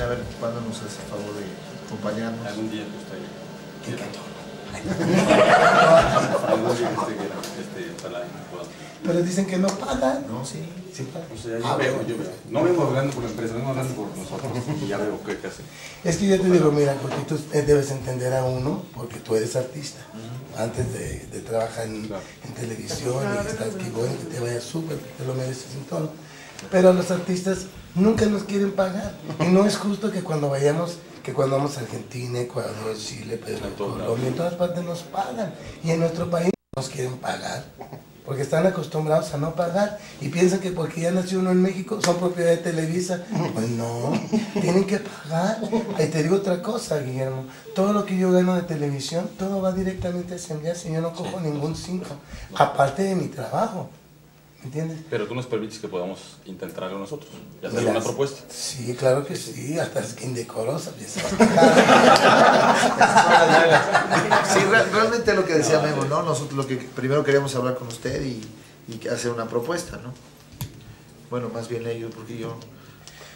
también a ver cuándo nos hace el favor de acompañarnos. Algún día que Encantado. algún día que quiera, este, ojalá pueda. Pero dicen que no pagan. No, sí. Sí. O sea, yo Ah, veo, bueno. yo veo. No vengo hablando por la empresa, vengo hablando por nosotros y ya veo qué, hacer. Es que yo te digo, mira, porque tú eh, debes entender a uno, porque tú eres artista. Antes de, de trabajar en, Claro. en televisión y estás que bueno, que te vaya súper, que te lo mereces en todo. Pero los artistas nunca nos quieren pagar. Y no es justo que cuando vayamos, que cuando vamos a Argentina, Ecuador, Chile, Perú. Colombia, en todas partes nos pagan. Y en nuestro país no nos quieren pagar. Porque están acostumbrados a no pagar y piensan que porque ya nació uno en México son propiedad de Televisa. Pues no, tienen que pagar. Y te digo otra cosa, Guillermo. Todo lo que yo gano de televisión, todo va directamente a Semillas y yo no cojo ningún cinco. Aparte de mi trabajo. ¿Me entiendes? Pero tú nos permites que podamos intentarlo nosotros y hacer Mira, una propuesta. Sí, claro que sí, hasta es que indecorosa. piensa. Sí, re- realmente lo que decía Memo, ¿no? Nosotros lo que primero queríamos hablar con usted y, y hacer una propuesta, ¿no? Bueno, más bien ellos, porque yo...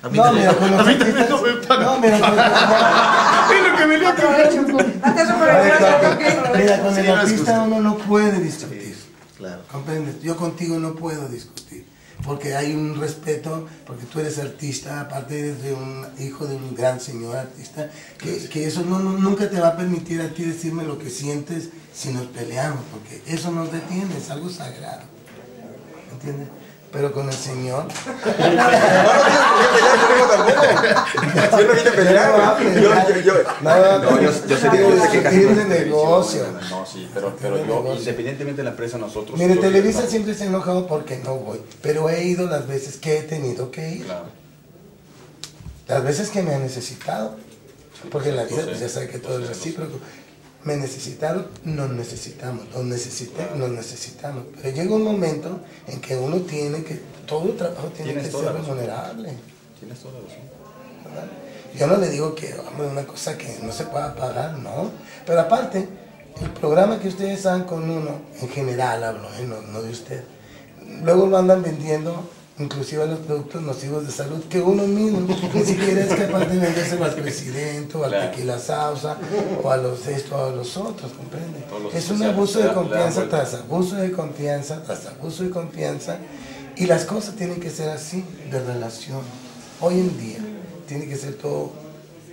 A mí No, también- mira, con los a mí también artistas- no me pagan. no, mira, con- lo que el no justo. uno no puede discutir. Claro. ¿Comprendes? Yo contigo no puedo discutir. Porque hay un respeto, porque tú eres artista, aparte eres de un hijo de un gran señor artista, que, que eso no, no- nunca te va a permitir a ti decirme lo que sientes si nos peleamos, porque eso nos detiene, es algo sagrado. ¿Entiendes? Pero con el Señor. Yo no vine a pelear. Yo, yo, yo. No, No, yo, yo sé que casi no de negocio. No, sí, pero, pero yo, independientemente de la empresa, nosotros. Mire, Televisa no, siempre se ha enojado porque no voy, pero he ido las veces que he tenido que ir. Claro. Las veces que me han necesitado, porque en la vida Pues, ya sabe que todo es recíproco. Me necesitaron, nos necesitamos, los necesité, nos necesitamos. Pero llega un momento en que uno tiene que, todo trabajo tiene que ser remunerable. Tienes toda la razón. ¿verdad? Yo no le digo que, hombre, una cosa que no se pueda pagar, no. Pero aparte, el programa que ustedes hagan con uno, en general hablo, ¿eh? no, no de usted, luego lo andan vendiendo, inclusive a los productos nocivos de salud, que uno mismo ni siquiera es capaz de vendérselo al presidente, o al Claro. tequila sausa, o a los esto, o a los otros, ¿comprende? Los Es un abuso de confianza tras abuso de confianza, tras abuso de confianza, y las cosas tienen que ser así, de relación. Hoy en día tiene que ser todo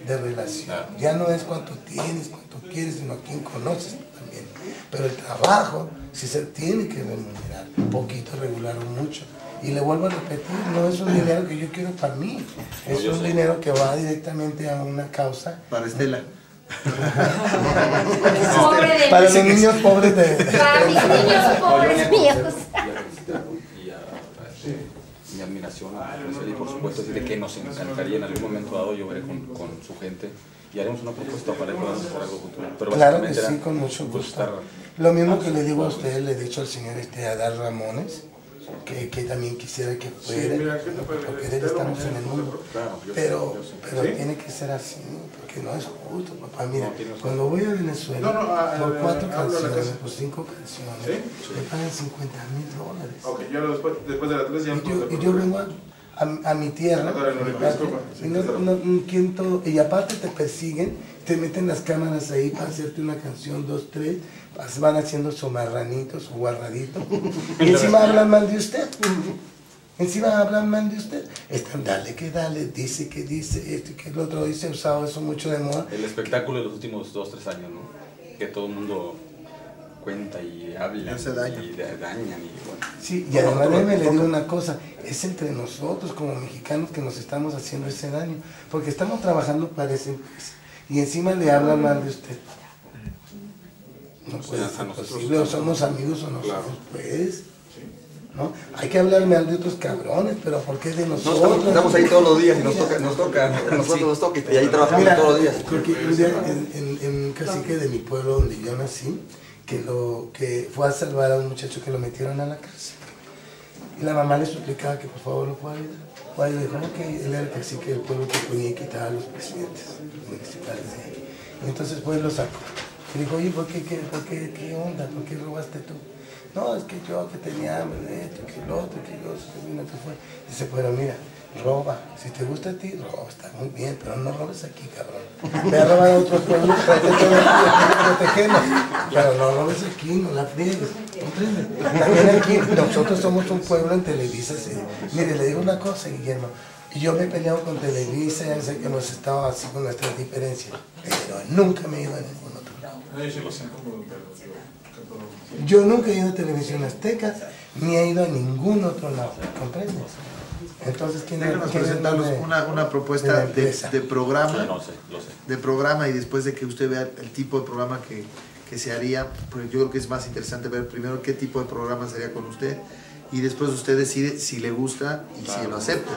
de relación. Claro. Ya no es cuánto tienes, cuánto quieres, sino a quién conoces también. Pero el trabajo sí se tiene que remunerar, poquito, regular o mucho. Y le vuelvo a repetir, no es un dinero que yo quiero para mí, es un dinero que va directamente a una causa Para Estela. Pobre de para los niños pobres de... Para mis niños pobres míos. Mi admiración a y por supuesto decir que nos encantaría en algún momento dado yo veré con, con su gente y haremos una propuesta para que podamos hacer algo futuro. Pero Claro que básicamente sí, con mucho pues, gusto. Lo mismo que le digo a usted, le he dicho al señor este Adal Ramones, que, que también quisiera que fuera, porque de él estamos en el mundo. Pero, pero tiene que ser así, porque no es justo, papá. Mira, No, cuando voy a Venezuela, No, por cuatro a canciones, por cinco canciones, ¿Sí? me pagan 50 mil dólares. Ok, yo después, después de las 3 ya Y yo, y yo vengo a, a- a mi tierra, y, aparte te persiguen, te meten las cámaras ahí para hacerte una canción, dos, tres, van haciendo su marranito, su guarradito, y encima hablan mal de usted. Encima hablan mal de usted. Están, dale que dale, dice que dice, esto que el otro, dice, usado eso mucho de moda. el espectáculo de los últimos dos, tres años, ¿no? Que todo el mundo cuenta y habla Hace daño. y da- dañan y bueno. Sí, y además déjeme le digo una cosa, es entre nosotros como mexicanos que nos estamos haciendo ese daño, porque estamos trabajando para empresa y encima le hablan mal de usted. No O sea, puede ser nosotros posible, o estamos- somos amigos o no Claro. somos, pues. ¿no? Hay que hablar mal de otros cabrones, pero ¿por qué de No, nosotros? estamos, estamos ahí todos los días y nos toca, nos toca, a nosotros nos toca y ahí trabajamos Mira, todos los días. porque un día en, en- en un cacique de mi pueblo donde yo nací, que, lo, que fue a salvar a un muchacho que lo metieron a la cárcel. Y la mamá le suplicaba que por favor lo fuera a ayudar. Le dijo, ok, él era el cacique del pueblo que ponía y quitaba a los presidentes municipales de ahí. Entonces pues lo sacó. Y dijo, oye, ¿por qué, qué, por qué, qué onda? ¿Por qué robaste tú? No, es que yo que tenía hambre esto, que lo otro, que otro, que vino, que fue. Dice, pero mira, roba. Si te gusta a ti, roba, está muy bien, pero no robes aquí, cabrón. Me ha robado otros pueblos, tráete todo aquí, protegemos. Pero no robes aquí, no la friegues. ¿Comprendes? También aquí, nosotros somos un pueblo en Televisa. sí. Mire, le digo una cosa, Guillermo. Yo me he peleado con Televisa, ya sé que hemos estado así con nuestras diferencias, pero nunca me he ido a ningún otro lado. Yo nunca he ido a Televisión Azteca, ni he ido a ningún otro lado, ¿comprendes? Entonces, ¿quién Déjanos presentarlos de- una, una propuesta de, de programa. No sé, lo sé. de programa y después de que usted vea el tipo de programa que, que se haría, porque yo creo que es más interesante ver primero qué tipo de programa sería con usted y después usted decide si le gusta y si lo acepta.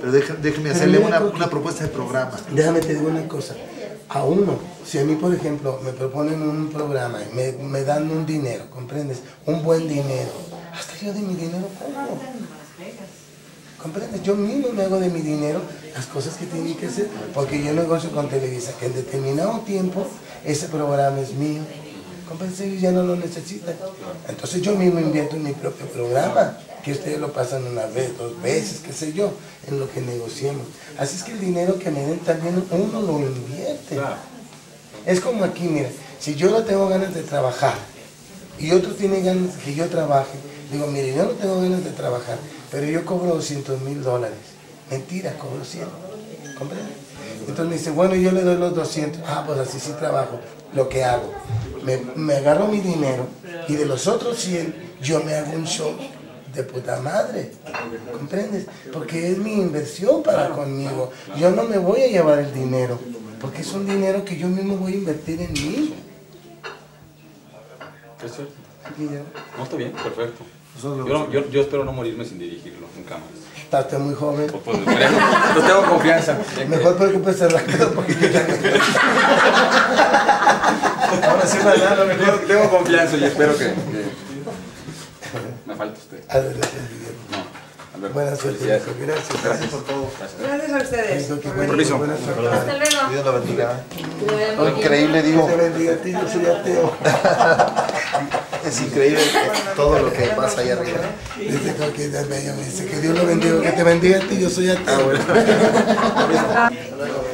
Pero déjeme, déjeme hacerle una, una propuesta de programa. Déjame te digo una cosa. A uno, si a mí, por ejemplo, me proponen un programa y me, me dan un dinero, ¿comprendes? Un buen dinero. Hasta yo de mi dinero pongo. ¿Comprendes? Yo mismo me hago de mi dinero las cosas que tienen que hacer, porque yo negocio con Televisa, que en determinado tiempo ese programa es mío. ¿Comprendes? Ellos ya no lo necesitan. Entonces yo mismo invierto en mi propio programa, que ustedes lo pasan una vez, dos veces, qué sé yo, en lo que negociemos. Así es que el dinero que me den también uno lo invierte. Es como aquí, mira, si yo no tengo ganas de trabajar y otro tiene ganas de que yo trabaje, digo, mire, yo no tengo ganas de trabajar, pero yo cobro 200 mil dólares. Mentira, cobro 100. ¿Comprende? Entonces me dice, bueno, yo le doy los 200. Ah, pues así sí trabajo. Lo que hago, me, me agarro mi dinero y de los otros 100 yo me hago un show de puta madre. ¿Comprendes? Porque es mi inversión para conmigo. Yo no me voy a llevar el dinero, porque es un dinero que yo mismo voy a invertir en mí. Es cierto. No, está bien, perfecto. Yo, no- yo, yo espero no morirme sin dirigirlo en cámaras. Está usted muy joven. Pues, pues, esperemos. Pues tengo confianza. Mejor preocúpese rápido porque yo ya Ahora sí, mañana mejor. Tengo confianza y espero que, falta usted. Adelante, Guillermo. No, Alberto. Buena suerte, Felicidades. Gracias. Gracias por todo. Gracias a ustedes. Buena- permiso. Hasta luego. Dios lo bendiga. Bien. Increíble, digo, Te bendiga a ti, yo soy ateo. es increíble todo lo que pasa allá arriba. Dice que me dice que Dios lo bendiga, que te bendiga a ti, yo soy ateo. Ah, bueno.